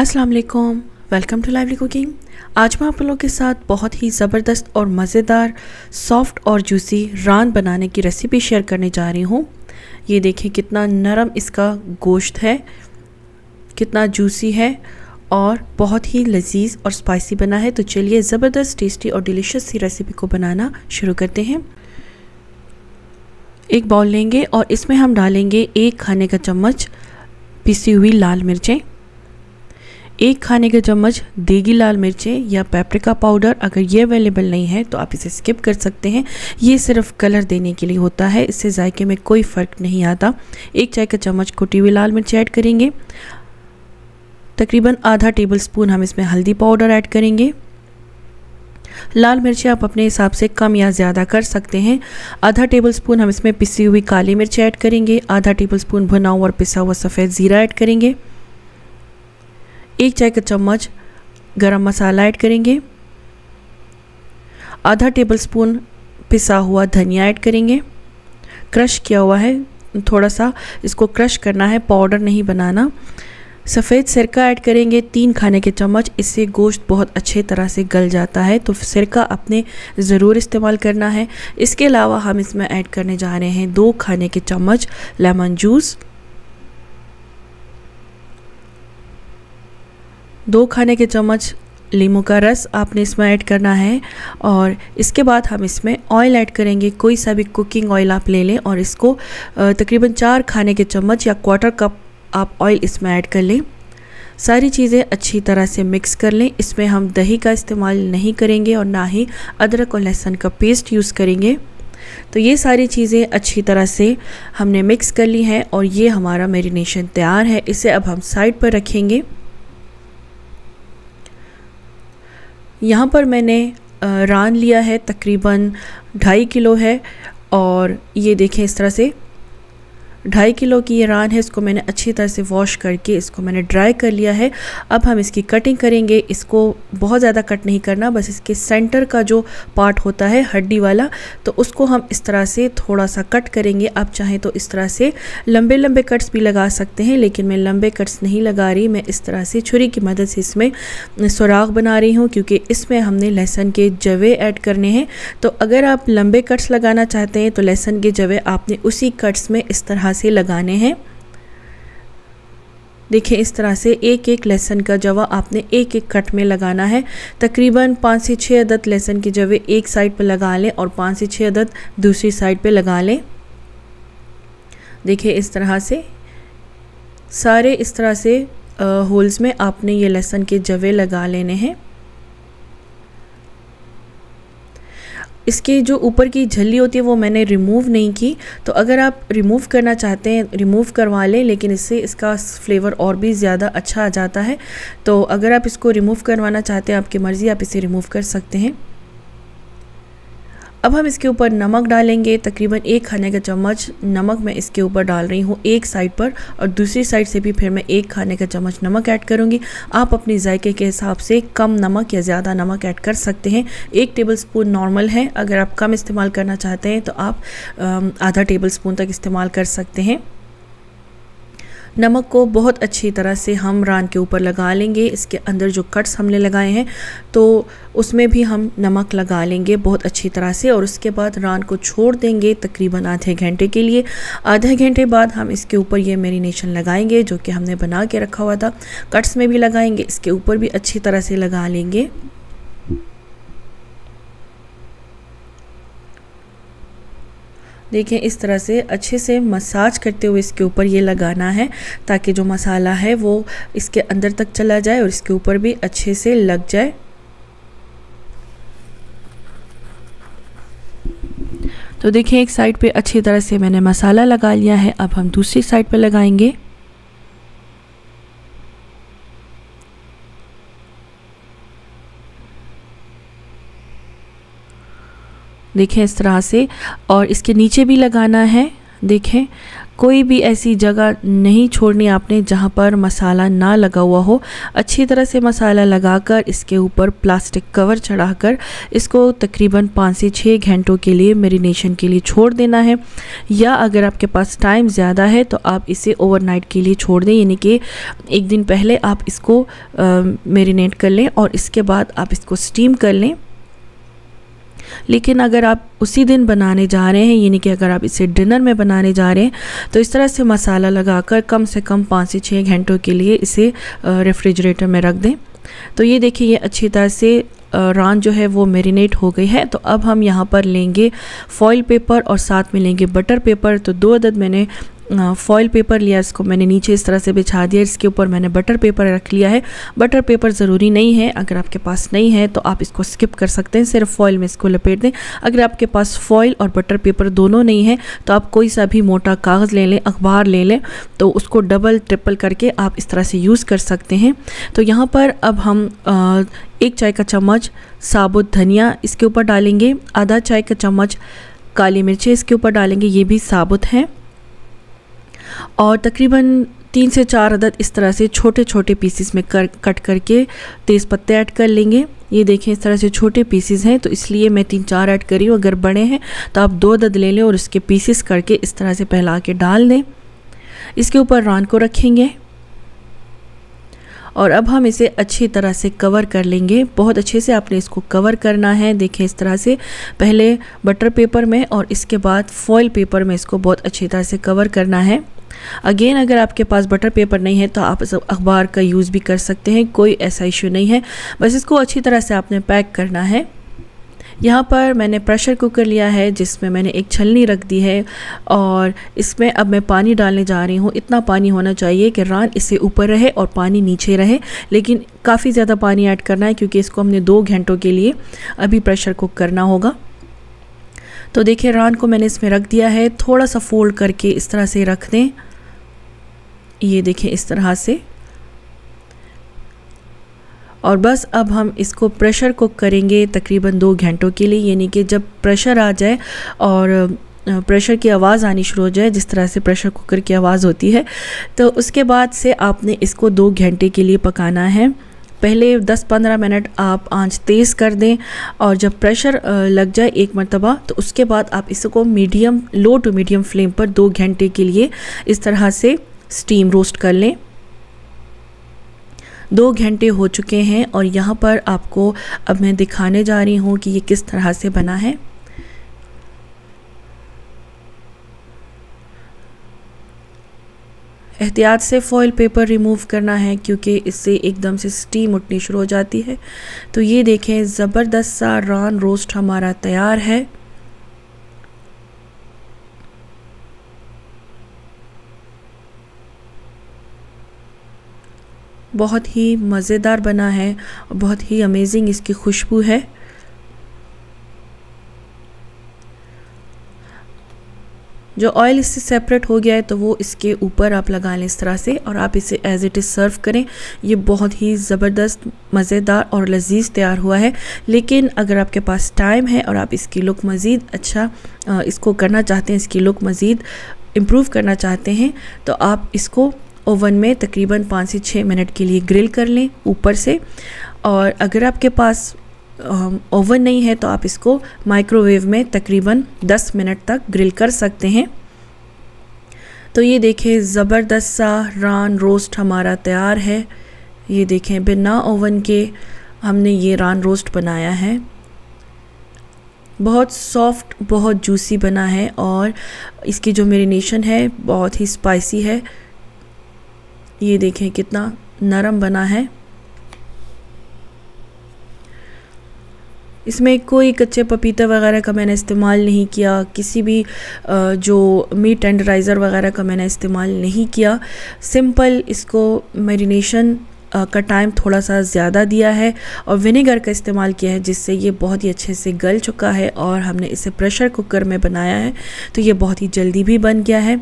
अस्सलाम वालेकुम welcome to lively cooking आज मैं आप लोगों के साथ बहुत ही ज़बरदस्त और मज़ेदार सॉफ्ट और जूसी रान बनाने की रेसिपी शेयर करने जा रही हूँ। ये देखें कितना नरम इसका गोश्त है, कितना जूसी है और बहुत ही लजीज और स्पाइसी बना है। तो चलिए ज़बरदस्त टेस्टी और डिलीशियस सी रेसिपी को बनाना शुरू करते हैं। एक बाउल लेंगे और इसमें हम डालेंगे एक खाने का चम्मच, पिसी हुई लाल मिर्चें। एक खाने का चम्मच देगी लाल मिर्चें या पेपरिका पाउडर अगर ये अवेलेबल नहीं है तो आप इसे स्किप कर सकते हैं। ये सिर्फ़ कलर देने के लिए होता है, इससे जायके में कोई फ़र्क नहीं आता। एक चाय का चम्मच कुटी हुई लाल मिर्च ऐड करेंगे। तकरीबन आधा टेबल स्पून हम इसमें हल्दी पाउडर ऐड करेंगे। लाल मिर्ची आप अपने हिसाब से कम या ज़्यादा कर सकते हैं। आधा टेबल स्पून हम इसमें पिसी हुई काली मिर्च ऐड करेंगे। आधा टेबल स्पून भुना हुआ और पिसा हुआ सफ़ेद ज़ीरा ऐड करेंगे। एक चाय का चम्मच गरम मसाला ऐड करेंगे। आधा टेबल स्पून पिसा हुआ धनिया ऐड करेंगे। क्रश किया हुआ है, थोड़ा सा इसको क्रश करना है, पाउडर नहीं बनाना। सफ़ेद सिरका ऐड करेंगे, तीन खाने के चम्मच, इससे गोश्त बहुत अच्छे तरह से गल जाता है तो सिरका अपने ज़रूर इस्तेमाल करना है। इसके अलावा हम इसमें ऐड करने जा रहे हैं दो खाने के चम्मच लेमन जूस। दो खाने के चम्मच लीमू का रस आपने इसमें ऐड करना है और इसके बाद हम इसमें ऑयल ऐड करेंगे। कोई सा भी कुकिंग ऑयल आप ले लें और इसको तकरीबन चार खाने के चम्मच या क्वार्टर कप आप ऑयल इसमें ऐड कर लें। सारी चीज़ें अच्छी तरह से मिक्स कर लें। इसमें हम दही का इस्तेमाल नहीं करेंगे और ना ही अदरक और लहसुन का पेस्ट यूज़ करेंगे। तो ये सारी चीज़ें अच्छी तरह से हमने मिक्स कर ली हैं और ये हमारा मेरीनेशन तैयार है। इसे अब हम साइड पर रखेंगे। यहाँ पर मैंने रान लिया है, तकरीबन ढाई किलो है और ये देखें इस तरह से ढाई किलो की ये रान है, इसको मैंने अच्छी तरह से वॉश करके इसको मैंने ड्राई कर लिया है। अब हम इसकी कटिंग करेंगे। इसको बहुत ज़्यादा कट नहीं करना, बस इसके सेंटर का जो पार्ट होता है, हड्डी वाला तो उसको हम इस तरह से थोड़ा सा कट करेंगे। आप चाहें तो इस तरह से लंबे लंबे कट्स भी लगा सकते हैं, लेकिन मैं लंबे कट्स नहीं लगा रही। मैं इस तरह से छुरी की मदद से इसमें सुराख बना रही हूँ, क्योंकि इसमें हमने लहसुन के जवे ऐड करने हैं। तो अगर आप लंबे कट्स लगाना चाहते हैं तो लहसुन के जवे आपने उसी कट्स में इस तरह से लगाने हैं। देखिए, इस तरह से एक एक लहसुन का जवा आपने एक एक कट में लगाना है। तकरीबन पाँच से छः अदद लहसुन के जवे एक साइड पर लगा लें और पाँच से छः अदद दूसरी साइड पे लगा लें। देखिए, इस तरह से सारे इस तरह से होल्स में आपने ये लहसुन के जवे लगा लेने हैं। इसकी जो ऊपर की झल्ली होती है वो मैंने रिमूव नहीं की। तो अगर आप रिमूव करना चाहते हैं रिमूव करवा लें, लेकिन इससे इसका फ्लेवर और भी ज़्यादा अच्छा आ जाता है। तो अगर आप इसको रिमूव करवाना चाहते हैं, आपकी मर्ज़ी, आप इसे रिमूव कर सकते हैं। अब हम इसके ऊपर नमक डालेंगे। तकरीबन एक खाने का चम्मच नमक मैं इसके ऊपर डाल रही हूँ एक साइड पर और दूसरी साइड से भी फिर मैं एक खाने का चम्मच नमक ऐड करूँगी। आप अपने जायके के हिसाब से कम नमक या ज़्यादा नमक ऐड कर सकते हैं। एक टेबल स्पून नॉर्मल है। अगर आप कम इस्तेमाल करना चाहते हैं तो आप आधा टेबल स्पून तक इस्तेमाल कर सकते हैं। नमक को बहुत अच्छी तरह से हम रान के ऊपर लगा लेंगे, इसके अंदर जो कट्स हमने लगाए हैं तो उसमें भी हम नमक लगा लेंगे बहुत अच्छी तरह से और उसके बाद रान को छोड़ देंगे तकरीबन आधे घंटे के लिए। आधे घंटे बाद हम इसके ऊपर ये मेरीनेशन लगाएँगे, जो कि हमने बना के रखा हुआ था। कट्स में भी लगाएँगे, इसके ऊपर भी अच्छी तरह से लगा लेंगे। देखें, इस तरह से अच्छे से मसाज करते हुए इसके ऊपर ये लगाना है, ताकि जो मसाला है वो इसके अंदर तक चला जाए और इसके ऊपर भी अच्छे से लग जाए। तो देखिए एक साइड पे अच्छी तरह से मैंने मसाला लगा लिया है, अब हम दूसरी साइड पे लगाएँगे। देखें इस तरह से। और इसके नीचे भी लगाना है, देखें। कोई भी ऐसी जगह नहीं छोड़नी आपने जहाँ पर मसाला ना लगा हुआ हो। अच्छी तरह से मसाला लगाकर इसके ऊपर प्लास्टिक कवर चढ़ाकर इसको तकरीबन पाँच से छः घंटों के लिए मेरीनेशन के लिए छोड़ देना है। या अगर आपके पास टाइम ज़्यादा है तो आप इसे ओवरनाइट के लिए छोड़ दें, यानी कि एक दिन पहले आप इसको मेरीनेट कर लें और इसके बाद आप इसको स्टीम कर लें। लेकिन अगर आप उसी दिन बनाने जा रहे हैं, यानी कि अगर आप इसे डिनर में बनाने जा रहे हैं तो इस तरह से मसाला लगाकर कम से कम पाँच से छः घंटों के लिए इसे रेफ्रिजरेटर में रख दें। तो ये देखिए, ये अच्छी तरह से रान जो है वो मेरीनेट हो गई है। तो अब हम यहाँ पर लेंगे फॉइल पेपर और साथ में लेंगे बटर पेपर। तो दो अदद मैंने फॉइल पेपर लिया, इसको मैंने नीचे इस तरह से बिछा दिया, इसके ऊपर मैंने बटर पेपर रख लिया है। बटर पेपर ज़रूरी नहीं है, अगर आपके पास नहीं है तो आप इसको स्किप कर सकते हैं, सिर्फ़ फॉइल में इसको लपेट दें। अगर आपके पास फॉइल और बटर पेपर दोनों नहीं है तो आप कोई सा भी मोटा कागज़ ले लें, अखबार ले लें तो उसको डबल ट्रिपल करके आप इस तरह से यूज़ कर सकते हैं। तो यहाँ पर अब हम एक चाय का चम्मच, साबुत धनिया इसके ऊपर डालेंगे, आधा चाय का चम्मच काली मिर्चें इसके ऊपर डालेंगे, ये भी साबुत हैं। और तकरीबन तीन से चार अदद इस तरह से छोटे छोटे पीसीस में कर कट करके तेज़ पत्ते ऐड कर लेंगे। ये देखें, इस तरह से छोटे पीसीस हैं तो इसलिए मैं तीन चार ऐड करी हूँ। अगर बड़े हैं तो आप दो अदद ले लें और उसके पीसीस करके इस तरह से फैला के डाल दें। इसके ऊपर रान को रखेंगे। और अब हम इसे अच्छी तरह से कवर कर लेंगे। बहुत अच्छे से आपने इसको कवर करना है। देखें, इस तरह से पहले बटर पेपर में और इसके बाद फॉइल पेपर में इसको बहुत अच्छी तरह से कवर करना है। अगेन अगर आपके पास बटर पेपर नहीं है तो आप अखबार का यूज़ भी कर सकते हैं, कोई ऐसा इशू नहीं है। बस इसको अच्छी तरह से आपने पैक करना है। यहाँ पर मैंने प्रेशर कुकर लिया है, जिसमें मैंने एक छलनी रख दी है, और इसमें अब मैं पानी डालने जा रही हूँ। इतना पानी होना चाहिए कि रान इससे ऊपर रहे और पानी नीचे रहे, लेकिन काफ़ी ज़्यादा पानी ऐड करना है, क्योंकि इसको हमने दो घंटों के लिए अभी प्रेशर कुक करना होगा। तो देखिए, रान को मैंने इसमें रख दिया है। थोड़ा सा फोल्ड करके इस तरह से रख दें। ये देखें इस तरह से। और बस अब हम इसको प्रेशर कुक करेंगे तकरीबन दो घंटों के लिए, यानी कि जब प्रेशर आ जाए और प्रेशर की आवाज़ आनी शुरू हो जाए, जिस तरह से प्रेशर कुकर की आवाज़ होती है तो उसके बाद से आपने इसको दो घंटे के लिए पकाना है। पहले 10-15 मिनट आप आँच तेज़ कर दें और जब प्रेशर लग जाए एक मरतबा तो उसके बाद आप इसको medium low to medium flame पर दो घंटे के लिए इस तरह से स्टीम रोस्ट कर लें। दो घंटे हो चुके हैं और यहाँ पर आपको अब मैं दिखाने जा रही हूँ कि ये किस तरह से बना है। एहतियात से फॉइल पेपर रिमूव करना है क्योंकि इससे एकदम से स्टीम उठनी शुरू हो जाती है। तो ये देखें, ज़बरदस्त सा रान रोस्ट हमारा तैयार है। बहुत ही मज़ेदार बना है बहुत ही अमेजिंग इसकी खुशबू है। जो ऑयल इससे सेपरेट हो गया है तो वो इसके ऊपर आप लगा लें इस तरह से और आप इसे एज इट इज़ सर्व करें। ये बहुत ही ज़बरदस्त, मज़ेदार और लजीज तैयार हुआ है। लेकिन अगर आपके पास टाइम है और आप इसकी लुक मज़ीद अच्छा इसको करना चाहते हैं, इसकी लुक मज़ीद इम्प्रूव करना चाहते हैं तो आप इसको ओवन में तकरीबन पाँच से छः मिनट के लिए ग्रिल कर लें ऊपर से। और अगर आपके पास ओवन नहीं है तो आप इसको माइक्रोवेव में तकरीबन 10 मिनट तक ग्रिल कर सकते हैं। तो ये देखें, ज़बरदस्त सा रान रोस्ट हमारा तैयार है। ये देखें, बिना ओवन के हमने ये रान रोस्ट बनाया है। बहुत सॉफ्ट, बहुत जूसी बना है और इसकी जो मेरीनेशन है बहुत ही स्पाइसी है। ये देखें कितना नरम बना है। इसमें कोई कच्चे पपीते वगैरह का मैंने इस्तेमाल नहीं किया, किसी भी जो मीट टेंडराइज़र वगैरह का मैंने इस्तेमाल नहीं किया। सिंपल इसको मेरीनेशन का टाइम थोड़ा सा ज़्यादा दिया है और विनेगर का इस्तेमाल किया है, जिससे ये बहुत ही अच्छे से गल चुका है और हमने इसे प्रेशर कुकर में बनाया है तो ये बहुत ही जल्दी भी बन गया है।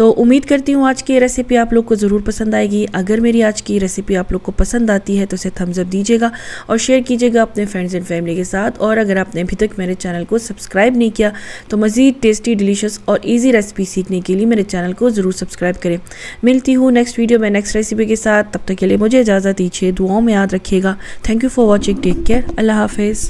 तो उम्मीद करती हूँ आज की रेसिपी आप लोग को ज़रूर पसंद आएगी। अगर मेरी आज की रेसिपी आप लोग को पसंद आती है तो इसे थम्स अप दीजिएगा और शेयर कीजिएगा अपने फ्रेंड्स एंड फैमिली के साथ। और अगर आपने अभी तक मेरे चैनल को सब्सक्राइब नहीं किया तो मज़ीद टेस्टी डिलीशियस और ईजी रेसिपी सीखने के लिए मेरे चैनल को ज़रूर सब्सक्राइब करें। मिलती हूँ नेक्स्ट वीडियो में नेक्स्ट रेसिपी के साथ। तब तक के लिए मुझे इजाज़त दीजिए, दुआओं में याद रखिएगा। Thank you for watching take care अल्लाह हाफिज़।